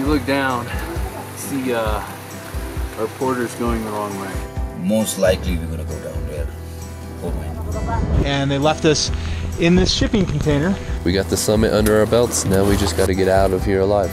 You look down. See uh, our porters going the wrong way. Most likely we're gonna go down there. And they left us in this shipping container. We got the summit under our belts. Now we just got to get out of here alive.